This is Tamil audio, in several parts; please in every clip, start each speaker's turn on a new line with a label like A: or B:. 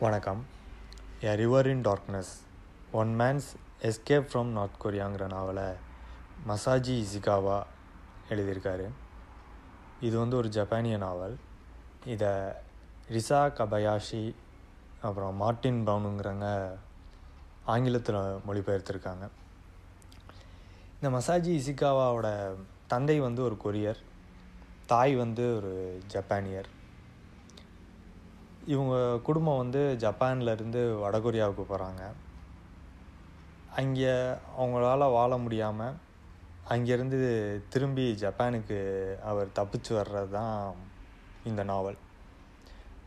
A: வணக்கம். A river in darkness one man's escape from North கொரியாங்கிற நாவலை மசாஜி இசிகாவா எழுதியிருக்காரு. இது வந்து ஒரு ஜப்பானிய நாவல். இதை ரிசா கபயாஷி அப்புறம் மார்ட்டின் ப்ரௌனுங்கிறவங்க ஆங்கிலத்தில் மொழிபெயர்த்திருக்காங்க. இந்த மசாஜி இசிகாவாவோட தந்தை வந்து ஒரு கொரியர். தாய் வந்து ஒரு ஜப்பானியர். இவங்க குடும்பம் வந்து ஜப்பான்லேருந்து வடகொரியாவுக்கு போகிறாங்க அங்கே அவங்களால வாழ முடியாமல் அங்கேருந்து திரும்பி ஜப்பானுக்கு அவர் தப்பிச்சு வர்றது தான் இந்த நாவல்.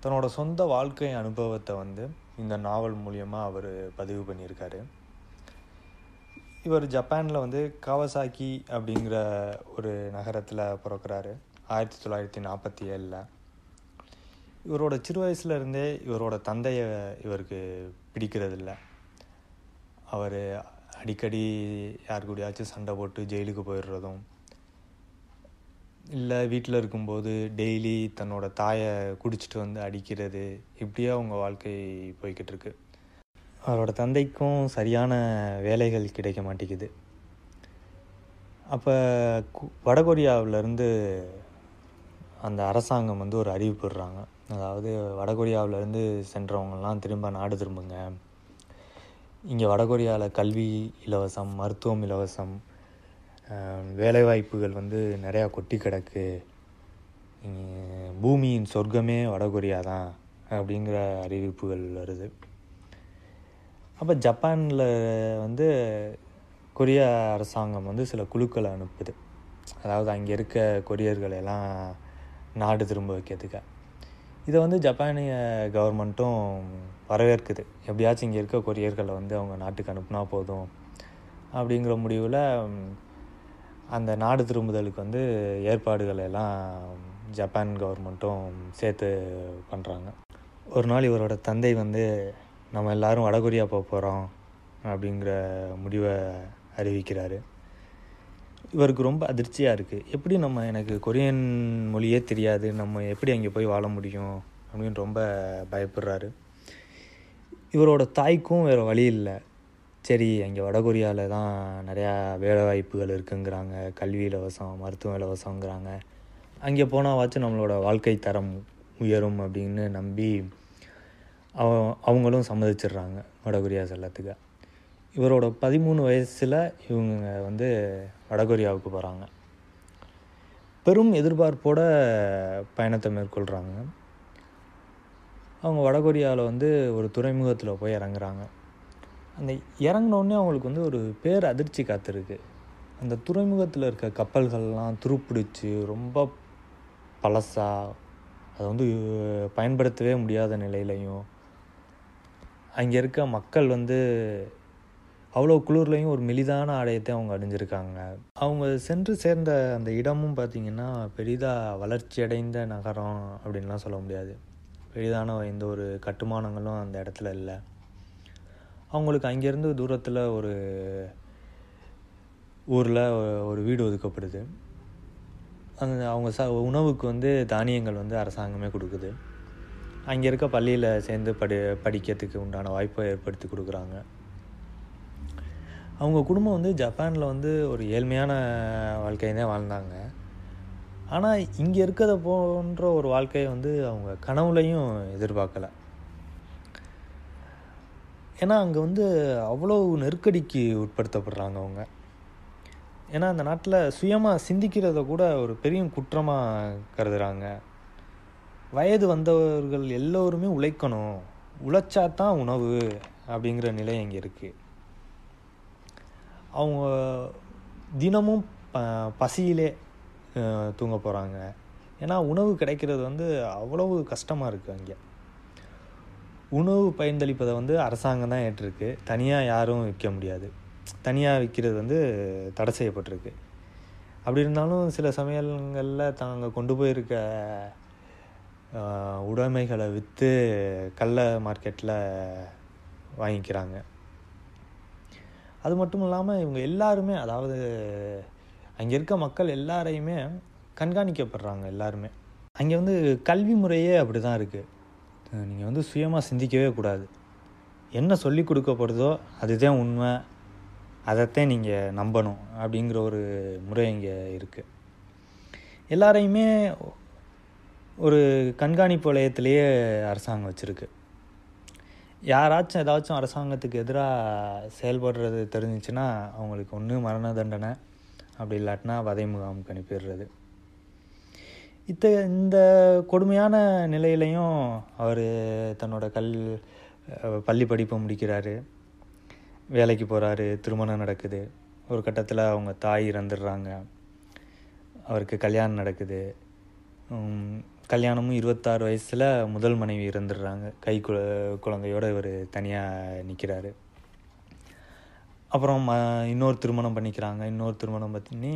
A: தன்னோட சொந்த வாழ்க்கை அனுபவத்தை வந்து இந்த நாவல் மூலியமாக அவர் பதிவு பண்ணியிருக்காரு. இவர் ஜப்பானில் வந்து காவசாக்கி அப்படிங்கிற ஒரு நகரத்தில் பிறக்கிறாரு. ஆயிரத்தி தொள்ளாயிரத்தி நாற்பத்தி ஏழில். இவரோட சிறு வயசுலேருந்தே இவரோட தந்தையை இவருக்கு பிடிக்கிறதில்ல. அவர் அடிக்கடி யார் கூடயாச்சும் சண்டை போட்டு ஜெயிலுக்கு போயிடுறதும் இல்லை வீட்டில் இருக்கும்போது டெய்லி தன்னோட தாயை குடிச்சிட்டு வந்து அடிக்கிறது இப்படியே அவங்க வாழ்க்கை போய்கிட்டு இருக்கு அவரோட தந்தைக்கும் சரியான வேலைகள் கிடைக்க மாட்டேங்குது. அப்போ வடகொரியாவிலேருந்து அந்த அரசாங்கம் வந்து ஒரு அறிவிப்பிடுறாங்க அதாவது வடகொரியாவிலேருந்து சென்றவங்கெல்லாம் திரும்ப நாடு திரும்புங்க. இங்கே வடகொரியாவில் கல்வி இலவசம் மருத்துவம் இலவசம் வேலைவாய்ப்புகள் வந்து நிறையா கொட்டி கிடக்கு. பூமியின் சொர்க்கமே வடகொரியா தான் அப்படிங்கிற அறிவிப்புகள் வருது. அப்போ ஜப்பானில் வந்து கொரியா அரசாங்கம் வந்து சில குழுக்களை அனுப்புது. அதாவது அங்கே இருக்க கொரியர்களை எல்லாம் நாடு திரும்ப வைக்கிறதுக்காக இதை வந்து ஜப்பானிய கவர்மெண்ட்டும் வரவேற்குது. எப்படியாச்சும் இங்கே இருக்க கொரியர்களை வந்து அவங்க நாட்டுக்கு அனுப்புனா போதும் அப்படிங்கிற முடிவில் அந்த நாடு திரும்புதலுக்கு வந்து ஏற்பாடுகள் எல்லாம் ஜப்பான் கவர்மெண்ட்டும் சேர்த்து பண்ணுறாங்க ஒரு நாள் இவரோட தந்தை வந்து நம்ம எல்லோரும் வடகொரியா போக போகிறோம் அப்படிங்கிற முடிவை அறிவிக்கிறாரு. இவருக்கு ரொம்ப அதிர்ச்சியாக இருக்குது எப்படி நம்ம எனக்கு கொரியன் மொழியே தெரியாது நம்ம எப்படி அங்கே போய் வாழ முடியும் அப்படின்னு ரொம்ப பயப்படுறாரு. இவரோட தாய்க்கும் வேறு வழி இல்லை. சரி அங்கே வடகொரியாவில் தான் நிறையா வேலை வாய்ப்புகள் இருக்குங்கிறாங்க கல்வி இலவசம் மருத்துவ இலவசங்கிறாங்க அங்கே போனாவாச்சும் நம்மளோட வாழ்க்கை தரம் உயரும் அப்படின்னு நம்பி அவ அவங்களும் சம்மதிச்சிடுறாங்க வடகொரியா செல்லத்துக்கு. இவரோட பதிமூணு வயசில் இவங்க வந்து வடகொரியாவுக்கு போகிறாங்க பெரும் எதிர்பார்ப்போட பயணத்தை மேற்கொள்கிறாங்க அவங்க வடகொரியாவில் வந்து ஒரு துறைமுகத்தில் போய் இறங்குறாங்க. அந்த இறங்கினோடனே அவங்களுக்கு வந்து ஒரு பேர் அதிர்ச்சி காத்திருக்கு. அந்த துறைமுகத்தில் இருக்க கப்பல்கள்லாம் துருப்பிடிச்சு ரொம்ப பழசாக அதை வந்து பயன்படுத்தவே முடியாத நிலையிலையும் அங்கே இருக்க மக்கள் வந்து அவ்வளோ குளிர்லையும் ஒரு மெலிதான ஆடையத்தை அவங்க அடைஞ்சிருக்காங்க அவங்க சென்று சேர்ந்த அந்த இடமும் பார்த்திங்கன்னா பெரிதாக வளர்ச்சி அடைந்த நகரம் அப்படின்லாம் சொல்ல முடியாது. பெரிதான எந்த ஒரு கட்டுமானங்களும் அந்த இடத்துல இல்லை. அவங்களுக்கு அங்கேருந்து தூரத்தில் ஒரு ஊரில் ஒரு வீடு ஒதுக்கப்படுது. அந்த அவங்க ச உணவுக்கு வந்து தானியங்கள் வந்து அரசாங்கமே கொடுக்குது. அங்கே இருக்க பள்ளியில் சேர்ந்து படி படிக்கிறதுக்கு உண்டான வாய்ப்பை ஏற்படுத்தி கொடுக்குறாங்க. அவங்க குடும்பம் வந்து ஜப்பானில் வந்து ஒரு ஏழ்மையான வாழ்க்கையை தான் வாழ்ந்தாங்க. ஆனால் இங்கே இருக்கிறத போன்ற ஒரு வாழ்க்கையை வந்து அவங்க கனவுலையும் எதிர்பார்க்கல. ஏன்னா அங்கே வந்து அவ்வளோ நெருக்கடிக்கு உட்படுத்தப்படுறாங்க அவங்க. ஏன்னா அந்த நாட்டில் சுயமாக சிந்திக்கிறத கூட ஒரு பெரிய குற்றமாக கருதுகிறாங்க வயது வந்தவர்கள் எல்லோருமே உழைக்கணும். உழைச்சா தான் உணவு அப்படிங்கிற நிலை இங்கே இருக்குது அவங்க தினமும் ப பசியிலே தூங்க போகிறாங்க ஏன்னா உணவு கிடைக்கிறது வந்து அவ்வளவு கஷ்டமாக இருக்குது அங்கே. உணவு பயன்தளிப்பதை வந்து அரசாங்கம் தான் ஏற்றிருக்கு. தனியாக யாரும் விற்க முடியாது. தனியாக விற்கிறது வந்து தடை செய்யப்பட்டிருக்கு. அப்படி இருந்தாலும் சில சமையல்களில் தாங்க கொண்டு போயிருக்க உடைமைகளை விற்று கள்ள மார்க்கெட்டில் வாங்கிக்கிறாங்க. அது மட்டும் இல்லாமல் இவங்க எல்லாருமே அதாவது அங்கே இருக்க மக்கள் எல்லாரையுமே கண்காணிக்கப்படுறாங்க எல்லாருமே. அங்கே வந்து கல்வி முறையே அப்படி தான் இருக்குது நீங்கள் வந்து சுயமாக சிந்திக்கவே கூடாது. என்ன சொல்லி கொடுக்கப்படுதோ அதுதான் உண்மை. அதைத்தான் நீங்கள் நம்பணும் அப்படிங்கிற ஒரு முறை இங்கே இருக்குது எல்லாரையுமே ஒரு கண்காணிப்பு வளையத்திலேயே அரசாங்கம் வச்சுருக்கு. யாராச்சும் ஏதாச்சும் அரசாங்கத்துக்கு எதிராக செயல்படுறது தெரிஞ்சிச்சுன்னா அவங்களுக்கு ஒன்று மரண தண்டனை அப்படி இல்லாட்டினா வதை முகாமுக்கு அனுப்பிடுறது. இத்த இந்த கொடுமையான நிலையிலையும் அவர் தன்னோட கல் பள்ளி படிப்பை முடிக்கிறாரு. வேலைக்கு போகிறாரு திருமணம் நடக்குது. ஒரு கட்டத்தில் அவங்க தாய் இறந்துடுறாங்க. அவருக்கு கல்யாணம் நடக்குது. கல்யாணமும் இருபத்தாறு வயசில் முதல் மனைவி இறந்துடுறாங்க. கை கு குழந்தையோடு இவர் தனியாக நிற்கிறாரு அப்புறம் ம இன்னொரு திருமணம் பண்ணிக்கிறாங்க. இன்னொரு திருமணம் பண்ணி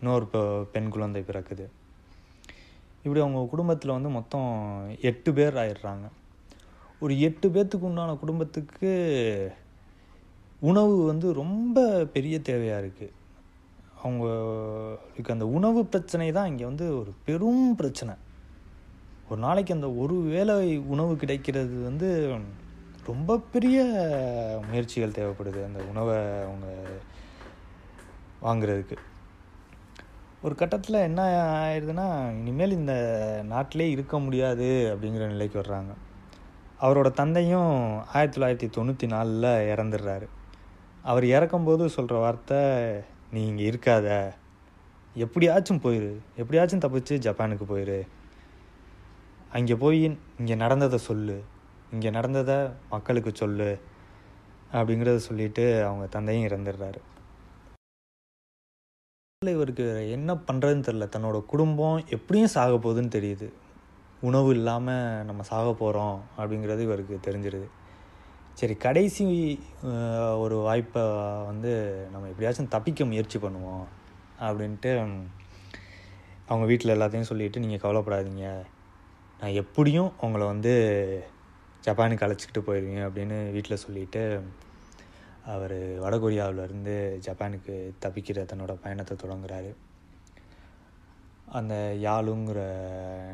A: இன்னொரு பெண் குழந்தை பிறக்குது. இப்படி அவங்க குடும்பத்தில் வந்து மொத்தம் எட்டு பேர் ஆயிடுறாங்க. ஒரு எட்டு பேர்த்துக்கு உண்டான குடும்பத்துக்கு உணவு வந்து ரொம்ப பெரிய தேவையாக இருக்குது அவங்களுக்கு அந்த உணவு பிரச்சனை தான் இங்கே வந்து ஒரு பெரும் பிரச்சனை. ஒரு நாளைக்கு அந்த ஒரு வேளை உணவு கிடைக்கிறது வந்து ரொம்ப பெரிய முயற்சிகள் தேவைப்படுது அந்த உணவை அவங்க வாங்குறதுக்கு. ஒரு கட்டத்தில் என்ன ஆயிடுதுன்னா இனிமேல் இந்த நாட்டிலே இருக்க முடியாது அப்படிங்கிற நிலைக்கு வர்றாங்க. அவரோட தந்தையும் ஆயிரத்தி தொள்ளாயிரத்தி தொண்ணூற்றி நாலில் இறந்துடுறாரு. அவர் இறக்கும்போது சொல்கிற வார்த்தை நீ இங்கே இருக்காத. எப்படியாச்சும் போயிரு. எப்படியாச்சும் தப்பிச்சு ஜப்பானுக்கு போயிரு. அங்கே போய் இங்கே நடந்ததை சொல்லு. இங்கே நடந்ததை மக்களுக்கு சொல்லு. அப்படிங்கிறத சொல்லிட்டு அவங்க தந்தையும் இறந்துடுறாரு. இவருக்கு என்ன பண்ணுறதுன்னு தெரில தன்னோட குடும்பம் எப்படியும் சாக போகுதுன்னு தெரியுது. உணவு இல்லாமல் நம்ம சாக போகிறோம் அப்படிங்கிறது இவருக்கு தெரிஞ்சிருது. சரி கடைசி ஒரு வாய்ப்பை வந்து நம்ம எப்படியாச்சும் தப்பிக்க முயற்சி பண்ணுவோம் அப்படின்ட்டு அவங்க வீட்டில் எல்லாத்தையும் சொல்லிவிட்டு நீங்கள் கவலைப்படாதீங்க. நான் எப்படியும் உங்களை வந்து ஜப்பானுக்கு அழைச்சிக்கிட்டு போயிடுவீங்க அப்படின்னு வீட்டில் சொல்லிவிட்டு அவர் வடகொரியாவிலேருந்து ஜப்பானுக்கு தப்பிக்கிற தன்னோட பயணத்தை தொடங்குறாரு. அந்த யாழுங்கிற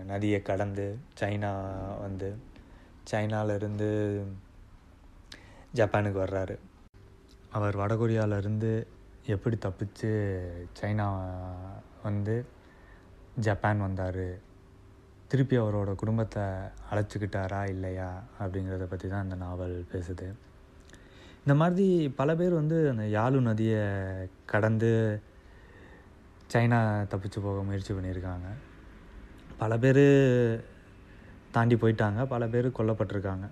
A: நதியை கடந்து சைனா வந்து சைனாவிலேருந்து ஜப்பானுக்கு வர்றாரு. அவர் வடகொரியாவிலேருந்து எப்படி தப்பிச்சு சைனா வந்து ஜப்பான் வந்தார் திருப்பி அவரோட குடும்பத்தை அழைச்சிக்கிட்டாரா இல்லையா அப்படிங்கிறத பற்றி தான் அந்த நாவல் பேசுது. இந்த மாதிரி பல பேர் வந்து அந்த யாழு நதியை கடந்து சைனா தப்பிச்சு போக முயற்சி பண்ணியிருக்காங்க. பல பேர் தாண்டி போயிட்டாங்க பல பேர் கொல்லப்பட்டிருக்காங்க.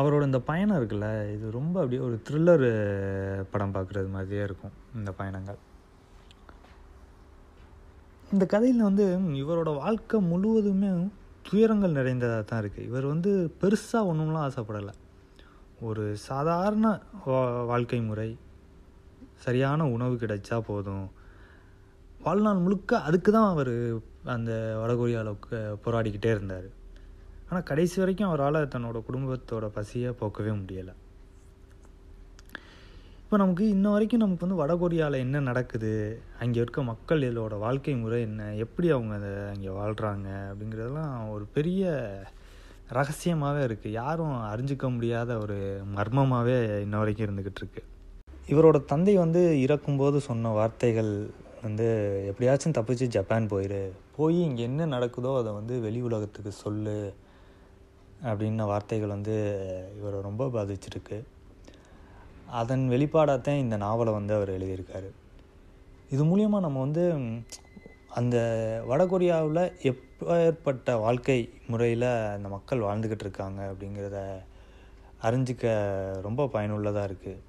A: அவரோட இந்த பயணம் இருக்குல்ல இது ரொம்ப அப்படியே ஒரு த்ரில்லர் படம் பார்க்குறது மாதிரியே இருக்கும் இந்த பயணங்கள். இந்த கதையில் வந்து இவரோட வாழ்க்கை முழுவதுமே துயரங்கள் நிறைந்ததாக தான் இருக்குது இவர் வந்து பெருசாக ஒன்றும்லாம் ஆசைப்படலை. ஒரு சாதாரண வாழ்க்கை முறை சரியான உணவு கிடைச்சா போதும். வாழ்நாள் முழுக்க அதுக்கு தான் அவர் அந்த வடகொரியாவில் போராடிக்கிட்டே இருந்தார். ஆனால் கடைசி வரைக்கும் அவரால் தன்னோட குடும்பத்தோட பசியை போக்கவே முடியலை. இப்போ நமக்கு இன்ன வரைக்கும் நமக்கு வந்து வடகொரியாவில் என்ன நடக்குது? அங்கே இருக்க மக்கள் இதோட வாழ்க்கை முறை என்ன? எப்படி அவங்க அதை அங்கே வாழ்கிறாங்க அப்படிங்கிறதெல்லாம் ஒரு பெரிய ரகசியமாகவே இருக்குது யாரும் அறிஞ்சிக்க முடியாத ஒரு மர்மமாகவே இன்ன வரைக்கும் இருந்துக்கிட்டு இருக்கு. இவரோட தந்தை வந்து இறக்கும்போது சொன்ன வார்த்தைகள் வந்து எப்படியாச்சும் தப்பிச்சு ஜப்பான் போயிரு. போய் இங்கே என்ன நடக்குதோ அதை வந்து வெளி உலகத்துக்கு சொல்லு. அப்படின்ன வார்த்தைகள் வந்து இவரை ரொம்ப பாதிச்சிருக்கு. அதன் வெளிப்பாடாகத்தான் இந்த நாவலை வந்து அவர் எழுதியிருக்காரு. இது மூலியமாக நம்ம வந்து அந்த வடகொரியாவில் எப்பேற்பட்ட வாழ்க்கை முறையில் அந்த மக்கள் வாழ்ந்துக்கிட்டு இருக்காங்க அப்படிங்கிறத அறிஞ்சிக்க ரொம்ப பயனுள்ளதாக இருக்குது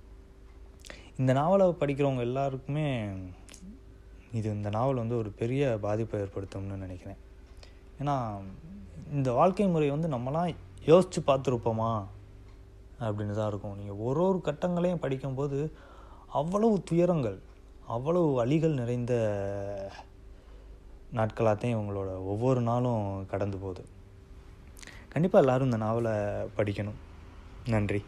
A: இந்த நாவலை படிக்கிறவங்க எல்லாருக்குமே இது இந்த நாவல் வந்து ஒரு பெரிய பாதிப்பை ஏற்படுத்தும்னு நினைக்கிறேன். ஏன்னா இந்த வாழ்க்கை முறை வந்து நம்மலாம் யோசித்து பார்த்துருப்போமா? அப்படின்னு தான் இருக்கும். நீங்கள் ஒரு ஒரு கட்டங்களையும் படிக்கும்போது அவ்வளவு துயரங்கள் அவ்வளவு வழிகள் நிறைந்த நாட்களாகத்தையும் இவங்களோட ஒவ்வொரு நாளும் கடந்து போகுது. கண்டிப்பாக எல்லோரும் இந்த நாவலை படிக்கணும். நன்றி.